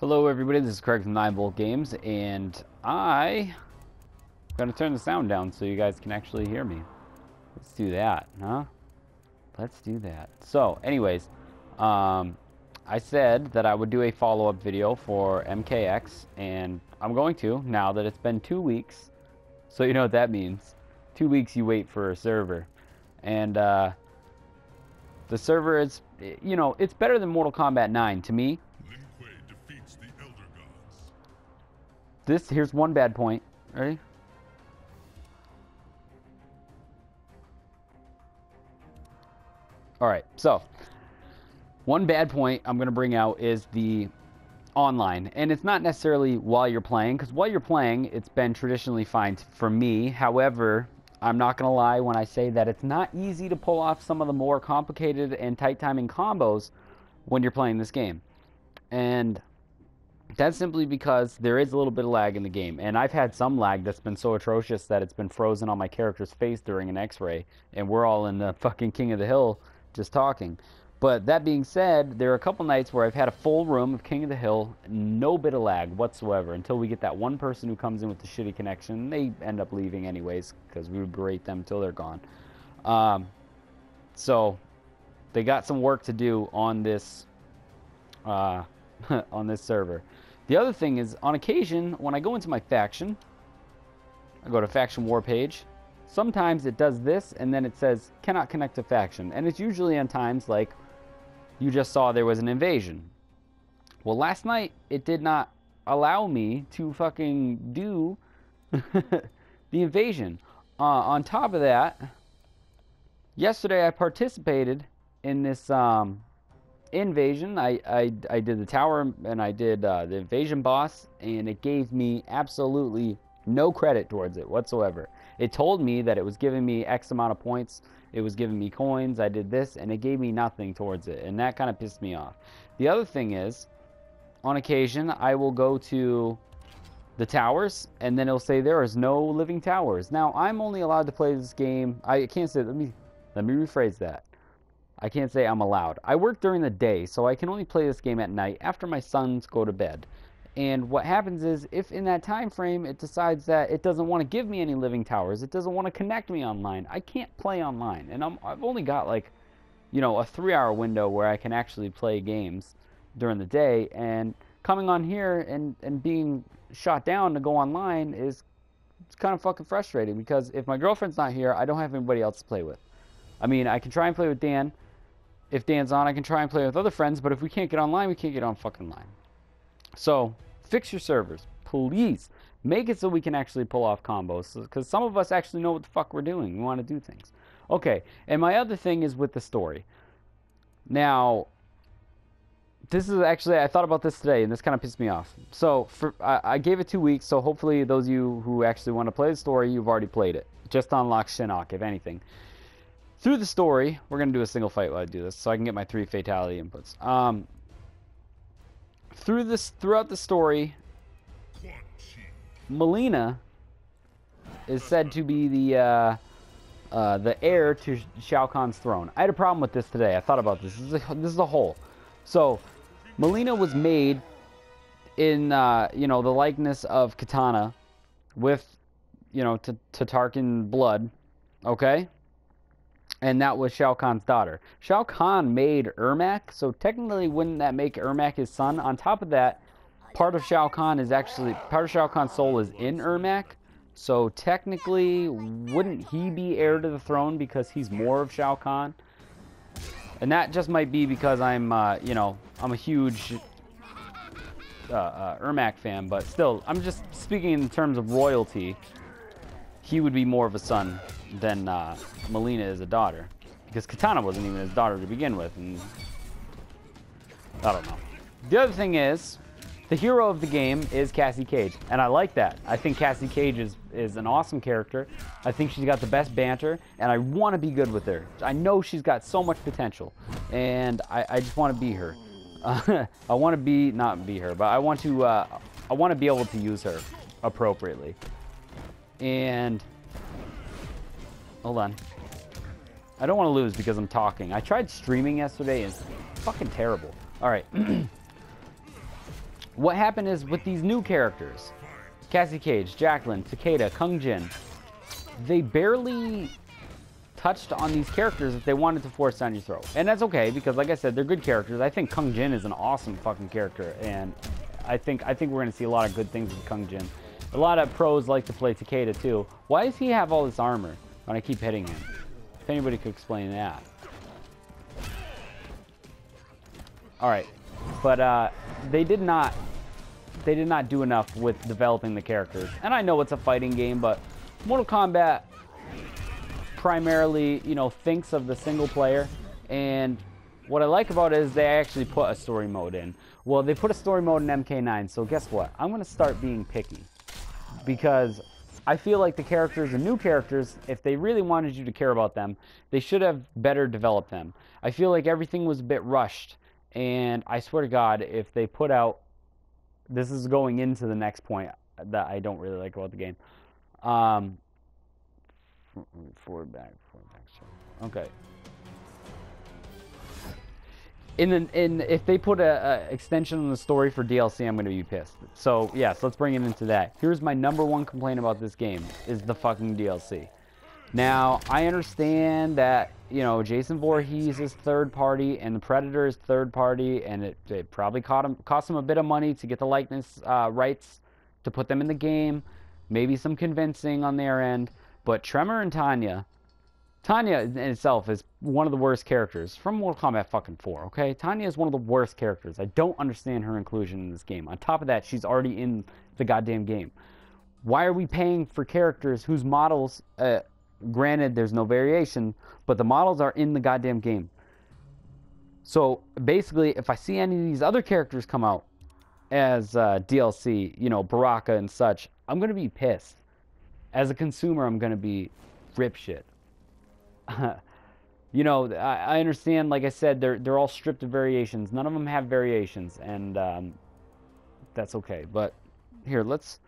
Hello everybody, this is Craig from NyneVolt Games, and I am gonna turn the sound down so you guys can actually hear me. Let's do that, huh? Let's do that. So, anyways, um, I said that I would do a follow-up video for MKX, and I'm going to, now that it's been two weeks. So you know what that means. Two weeks you wait for a server. And, uh, the server is, you know, it's better than Mortal Kombat 9 to me. This, here's one bad point. Ready? Alright, so, one bad point I'm going to bring out is the online. And it's not necessarily while you're playing, because while you're playing, it's been traditionally fine for me. However, I'm not going to lie when I say that it's not easy to pull off some of the more complicated and tight timing combos when you're playing this game. And that's simply because there is a little bit of lag in the game. And I've had some lag that's been so atrocious that it's been frozen on my character's face during an x ray. And we're all in the fucking King of the Hill just talking. But that being said, there are a couple nights where I've had a full room of King of the Hill, no bit of lag whatsoever, until we get that one person who comes in with the shitty connection. They end up leaving anyways, because we would berate them until they're gone. Um, so, they got some work to do on this, uh, on this server. The other thing is, on occasion, when I go into my faction, I go to faction war page. Sometimes it does this, and then it says cannot connect to faction, and it's usually on times like you just saw there was an invasion. Well, last night it did not allow me to fucking do the invasion. Uh, on top of that, yesterday I participated in this um, invasion. I, I, I did the tower and I did uh, the invasion boss, and it gave me absolutely no credit towards it whatsoever. It told me that it was giving me X amount of points, it was giving me coins, I did this, and it gave me nothing towards it, and that kind of pissed me off. The other thing is, on occasion, I will go to the towers, and then it'll say there is no living towers. Now, I'm only allowed to play this game. I can't say. Let me let me rephrase that. I can't say I'm allowed. I work during the day, so I can only play this game at night after my sons go to bed. And what happens is, if in that time frame it decides that it doesn't want to give me any living towers, it doesn't want to connect me online, I can't play online. And I'm, I've only got like, you know, a three-hour window where I can actually play games during the day. And coming on here and and being shot down to go online is it's kind of fucking frustrating because if my girlfriend's not here, I don't have anybody else to play with. I mean, I can try and play with Dan. If Dan's on, I can try and play with other friends, but if we can't get online, we can't get on fucking line. So, fix your servers, please. Make it so we can actually pull off combos, because some of us actually know what the fuck we're doing. We want to do things. Okay, and my other thing is with the story. Now, this is actually I thought about this today, and this kind of pissed me off. So, for I, I gave it two weeks, so hopefully those of you who actually want to play the story, you've already played it. Just unlock Shinnok, if anything. Through the story, we're gonna do a single fight while I do this, so I can get my three fatality inputs. Um, through this throughout the story, Mileena is said to be the uh, uh, the heir to Shao Kahn's throne. I had a problem with this today. I thought about this. This is a, this is a. So, Mileena was made in uh, you know the likeness of Katana, with you know Tarkatan blood. Okay. And that was Shao Kahn's daughter. Shao Kahn made Ermac, so technically wouldn't that make Ermac his son? On top of that, part of Shao Kahn is actually part of Shao Kahn's soul is in Ermac. So technically, wouldn't he be heir to the throne because he's more of Shao Kahn? And that just might be because I'm, uh, you know, I'm a huge uh, uh, Ermac fan, but still, I'm just speaking in terms of royalty. He would be more of a son than uh, Mileena is a daughter, because Katana wasn't even his daughter to begin with, and I don't know. The other thing is, the hero of the game is Cassie Cage, and I like that. I think Cassie Cage is, is an awesome character. I think she's got the best banter, and I want to be good with her. I know she's got so much potential, and I, I just want to be her. Uh, I want to be not be her, but I want to uh, I want to be able to use her appropriately. And hold on, I don't want to lose because I'm talking. I tried streaming yesterday, and it's fucking terrible. All right. what happened is with these new characters, Cassie Cage, Jacqueline, Takeda, Kung Jin, they barely touched on these characters that they wanted to force down your throat. And that's okay because like I said, they're good characters. I think Kung Jin is an awesome fucking character and I think I think we're gonna see a lot of good things with Kung Jin. A lot of pros like to play Takeda too. Why does he have all this armor when I keep hitting him? If anybody could explain that. Alright. But uh, they did not they did not do enough with developing the characters. And I know it's a fighting game, but Mortal Kombat primarily, you know, thinks of the single player. And what I like about it is they actually put a story mode in. Well, they put a story mode in MK9, so guess what? I'm going to start being picky. Because I feel like the characters, the new characters, if they really wanted you to care about them, they should have better developed them. I feel like everything was a bit rushed. And I swear to God, if they put out, this is going into the next point that I don't really like about the game. Um, forward back, forward back. Okay. In the, in if they put a, a extension on the story for DLC, I'm gonna be pissed. So yes, let's bring it into that. Here's my number one complaint about this game is the fucking DLC. Now I understand that you know Jason Voorhees is third party and the Predator is third party, and it, it probably cost him, cost him a bit of money to get the likeness uh, rights to put them in the game. Maybe some convincing on their end, but Tremor and Tanya Tanya in itself is one of the worst characters from Mortal Kombat fucking 4, okay? Tanya is one of the worst characters. I don't understand her inclusion in this game. On top of that, she's already in the goddamn game. Why are we paying for characters whose models, uh, granted, there's no variation, but the models are in the goddamn game? So basically, if I see any of these other characters come out as uh, DLC, you know, Baraka and such, I'm going to be pissed. As a consumer, I'm going to be rip shit. you know, I, I, understand. Like I said, they're they're all stripped of variations. None of them have variations, and um, that's okay. But here, let's.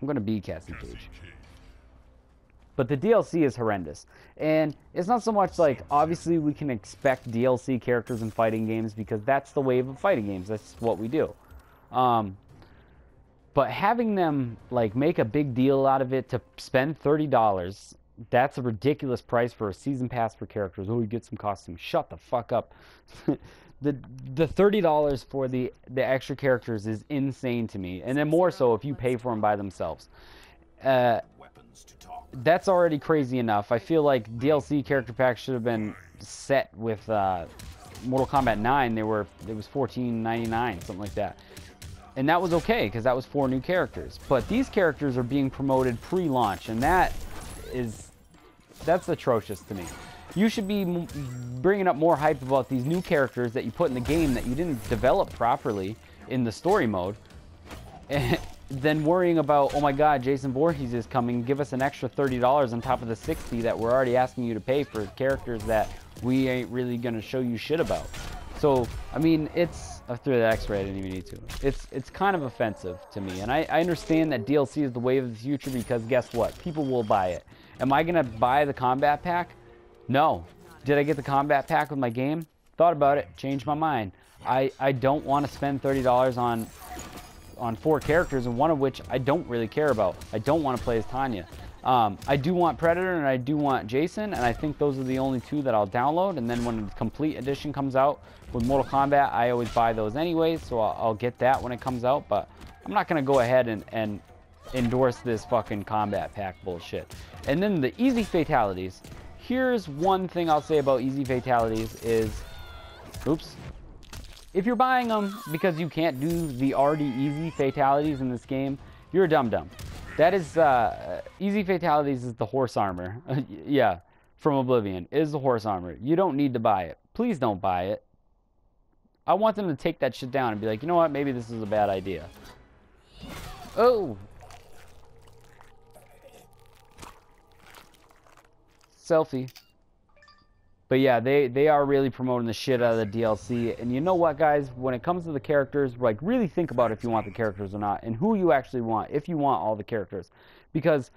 I'm gonna be Cassie Cage. But the DLC is horrendous, and it's not so much like obviously we can expect DLC characters in fighting games because that's the wave of fighting games. That's what we do. Um, but having them like make a big deal out of it to spend thirty dollars that's a ridiculous price for a season pass for characters. Oh, you get some costumes. Shut the fuck up. the the thirty dollars for the the extra characters is insane to me, and then more so if you pay for them by themselves. Uh, that's already crazy enough. I feel like DLC character packs should have been set with uh, Mortal Kombat 9. They were it was fourteen ninety nine, something like that. And that was okay because that was four new characters. But these characters are being promoted pre-launch, and that is that's atrocious to me. You should be bringing up more hype about these new characters that you put in the game that you didn't develop properly in the story mode, than worrying about, oh my god, Jason Voorhees is coming, give us an extra $30 on top of the 60 that we're already asking you to pay for characters that we ain't really going to show you shit about. So, I mean, it's I threw that X-ray. I didn't even need to. It's it's kind of offensive to me, and I, I understand that DLC is the wave of the future because guess what? People will buy it. Am I gonna buy the combat pack? No. Did I get the combat pack with my game? Thought about it. Changed my mind. I I don't want to spend thirty dollars on on four characters, and one of which I don't really care about. I don't want to play as Tanya. Um, I do want Predator and I do want Jason, and I think those are the only two that I'll download. And then when the complete edition comes out with Mortal Kombat, I always buy those anyways, so I'll, I'll get that when it comes out. But I'm not gonna go ahead and, and endorse this fucking combat pack bullshit. And then the easy fatalities. Here's one thing I'll say about easy fatalities is, oops, if you're buying them because you can't do the already easy fatalities in this game, you're a dumb dumb. That is, uh, Easy Fatalities is the horse armor. yeah, from Oblivion. Is the horse armor. You don't need to buy it. Please don't buy it. I want them to take that shit down and be like, you know what, maybe this is a bad idea. Oh! Selfie. But yeah, they, they are really promoting the shit out of the DLC. And you know what, guys? When it comes to the characters, like, really think about if you want the characters or not. And who you actually want, if you want all the characters. Because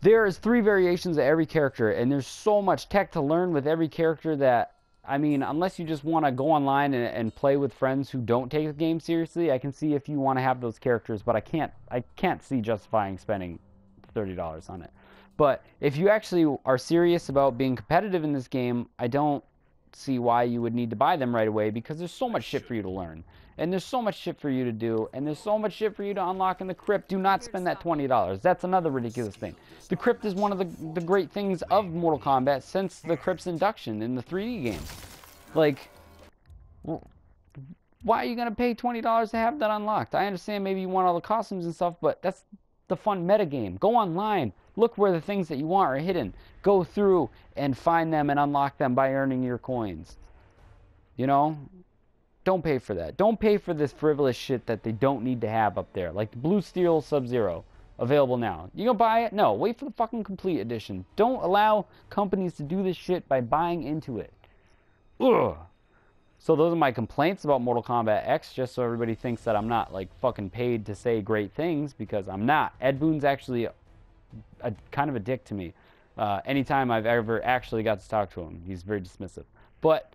there's three variations of every character. And there's so much tech to learn with every character that I mean, unless you just want to go online and, and play with friends who don't take the game seriously, I can see if you want to have those characters, but I can't I can't see justifying spending thirty dollars on it. But if you actually are serious about being competitive in this game, I don't see why you would need to buy them right away because there's so much shit for you to learn. And there's so much shit for you to do, and there's so much shit for you to unlock in the crypt. Do not spend that $20. That's another ridiculous thing. The crypt is one of the, the great things of Mortal Kombat since the crypt's induction in the 3D game. Like, why are you going to pay $20 to have that unlocked? I understand maybe you want all the costumes and stuff, but that's the fun metagame. Go online. Look where the things that you want are hidden. Go through and find them and unlock them by earning your coins. You know? Don't pay for that. Don't pay for this frivolous shit that they don't need to have up there. Like the Blue Steel Sub Zero. Available now. You gonna buy it? No. Wait for the fucking complete edition. Don't allow companies to do this shit by buying into it. Ugh. So those are my complaints about Mortal Kombat X, just so everybody thinks that I'm not like fucking paid to say great things because I'm not. Ed Boon's actually a kind of a dick to me. Uh, anytime I've ever actually got to talk to him, he's very dismissive. But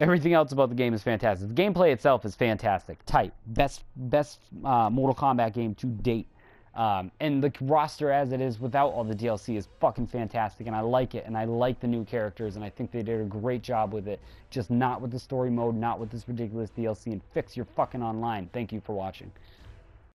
everything else about the game is fantastic. The gameplay itself is fantastic, tight, best best uh, Mortal Kombat game to date. Um, and the roster as it is without all the DLC is fucking fantastic, and I like it, and I like the new characters, and I think they did a great job with it. Just not with the story mode, not with this ridiculous DLC, and fix your fucking online. Thank you for watching.